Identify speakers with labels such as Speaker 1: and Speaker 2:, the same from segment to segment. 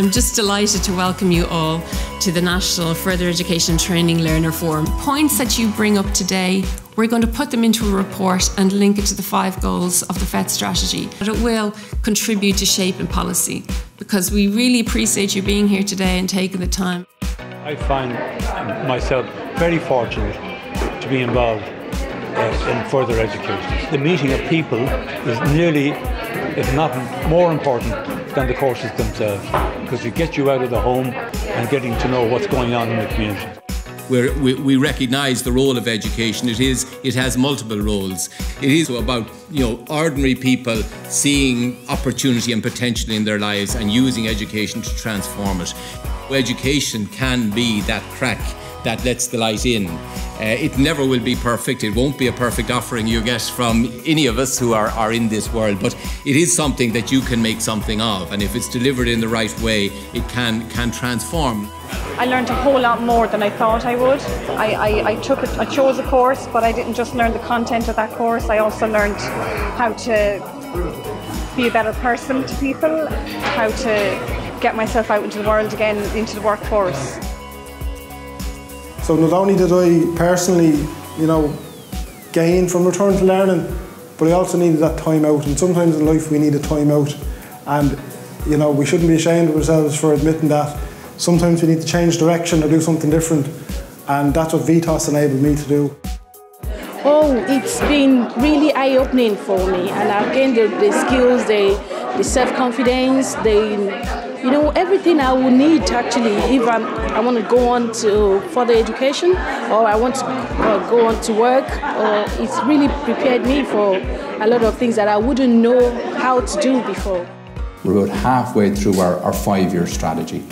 Speaker 1: I'm just delighted to welcome you all to the National Further Education Training Learner Forum. Points that you bring up today, we're going to put them into a report and link it to the five goals of the FET strategy. But it will contribute to shaping policy because we really appreciate you being here today and taking the time.
Speaker 2: I find myself very fortunate to be involved uh, in further education. The meeting of people is nearly, if not more important than the courses themselves, because it gets you out of the home and getting to know what's going on in the community.
Speaker 3: Where we, we recognise the role of education. It is it has multiple roles. It is about you know ordinary people seeing opportunity and potential in their lives and using education to transform it. Education can be that crack that lets the light in. Uh, it never will be perfect. It won't be a perfect offering you get from any of us who are, are in this world, but it is something that you can make something of. And if it's delivered in the right way, it can, can transform.
Speaker 4: I learned a whole lot more than I thought I would. I, I, I took it, I chose a course, but I didn't just learn the content of that course. I also learned how to be a better person to people, how to get myself out into the world again, into the workforce.
Speaker 5: So not only did I personally, you know, gain from return to learning, but I also needed that time out. And sometimes in life we need a time out. And, you know, we shouldn't be ashamed of ourselves for admitting that. Sometimes we need to change direction or do something different. And that's what VTOS enabled me to do.
Speaker 6: Oh, it's been really eye-opening for me, and I've gained the, the skills, the, the self-confidence, the you know everything I will need actually if I'm, I want to go on to further education or I want to uh, go on to work. Or it's really prepared me for a lot of things that I wouldn't know how to do before.
Speaker 7: We're about halfway through our, our five-year strategy,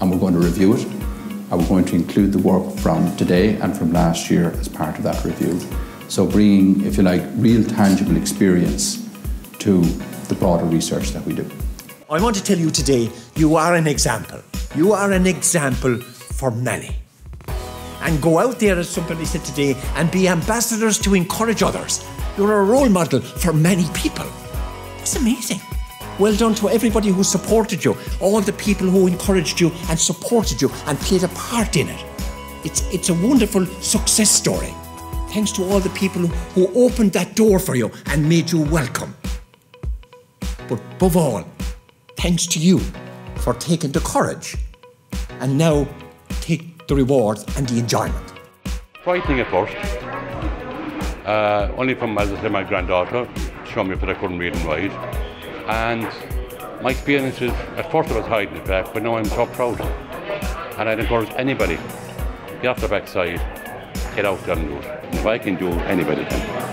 Speaker 7: and we're going to review it and we're going to include the work from today and from last year as part of that review. So bringing, if you like, real tangible experience to the broader research that we do.
Speaker 8: I want to tell you today, you are an example. You are an example for many. And go out there, as somebody said today, and be ambassadors to encourage others. You're a role model for many people. That's amazing. Well done to everybody who supported you, all the people who encouraged you and supported you and played a part in it. It's, it's a wonderful success story. Thanks to all the people who opened that door for you and made you welcome. But above all, thanks to you for taking the courage and now take the reward and the enjoyment.
Speaker 9: Frightening at first. Uh, only from, as I my granddaughter showed me that I couldn't read and write. And my experience is, at first I was hiding it back, but now I'm so proud. And I'd encourage anybody, get off the backside, get out there and do it. If I can do it, anybody can.